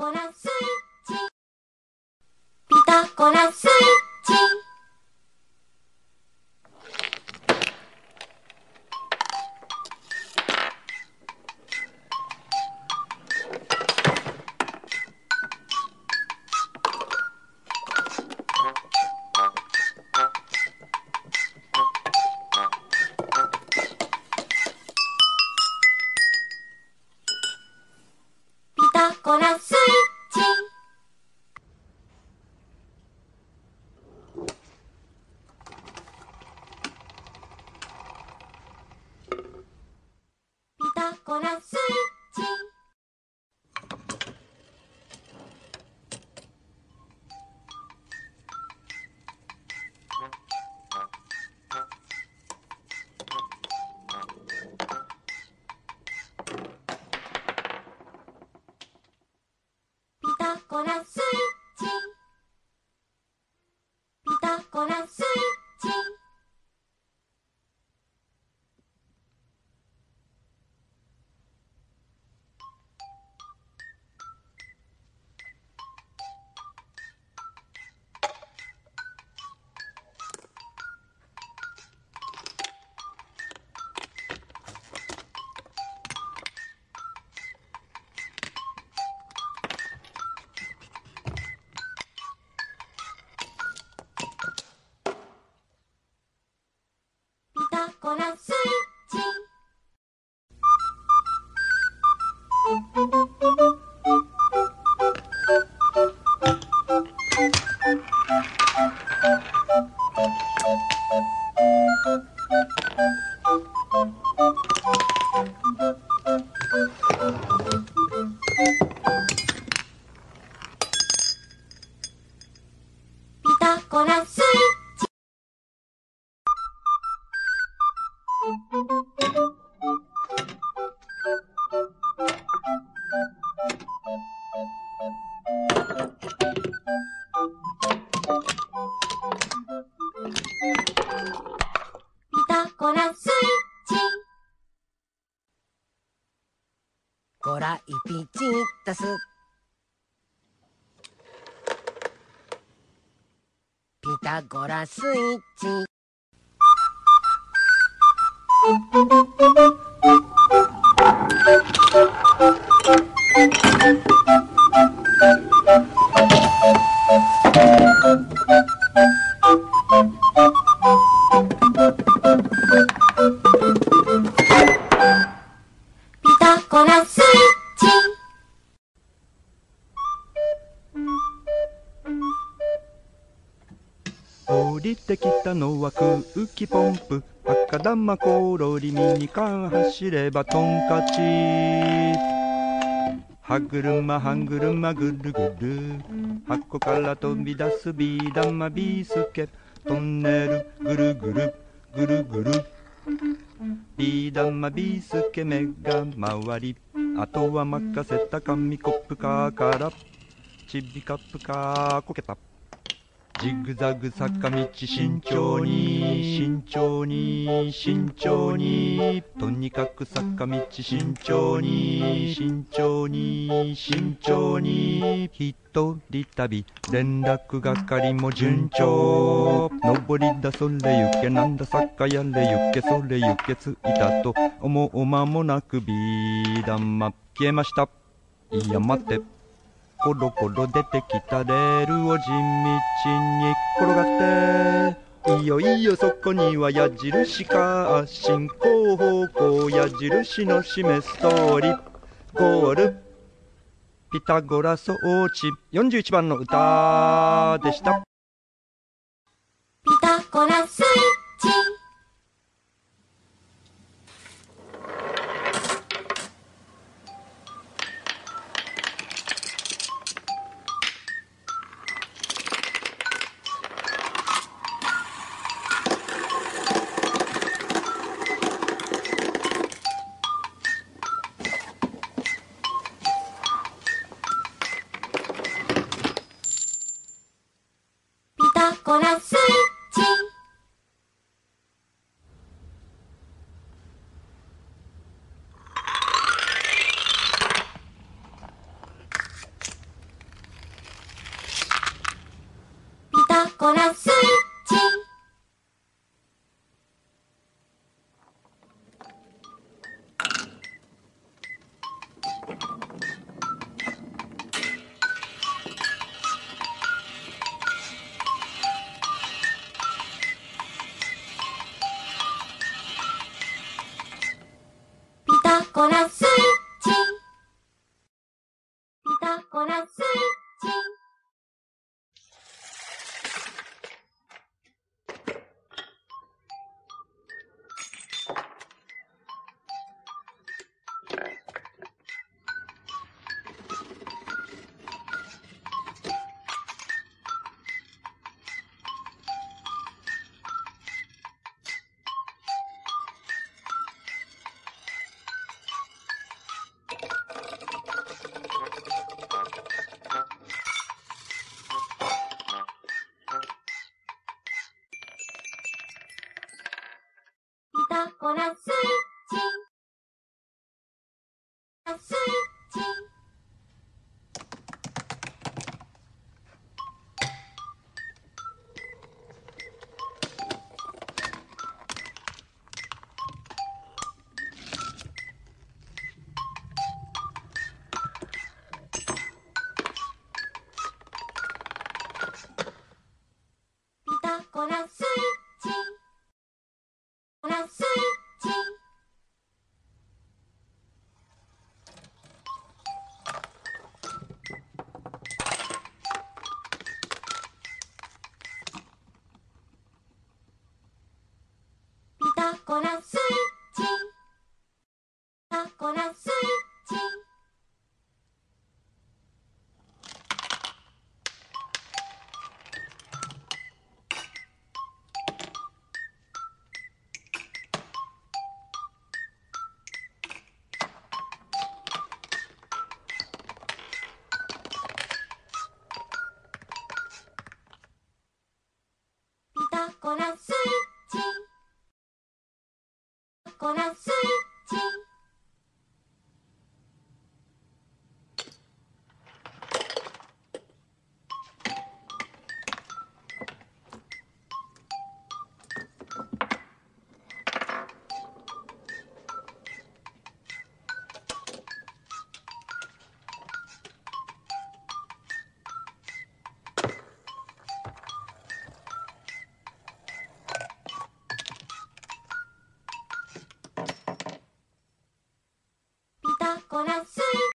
コラスこなッタスピタゴラスイッチ。てきたのは空気ポンプ。赤玉コロリミニカン走ればトンカチ。歯車歯車ぐるぐる。箱から飛び出すビー玉ビースケ。トンネルぐるぐるぐるぐる。ビー玉ビースケ目が回り。あとは任せた紙コップカーから。ちびカップカーこけた。ジグザグ坂道慎重に慎重に慎重に。とにかく坂道慎重に慎重に慎重に。一人旅連絡係も順調。登りだそれ行けなんだ坂やれ行けそれ行け着いたと思う間もなくビー玉消えました。いや待って。コロコロ出てきたレールを地道に転がっていよいよそこには矢印か進行方向矢印の示す通りゴールピタゴラ装置41番の歌でしたピタゴラスイッチピタゴラピピタゴラスイッチ。ゴラスイッチ。ピタゴラスイッチ。スイッチ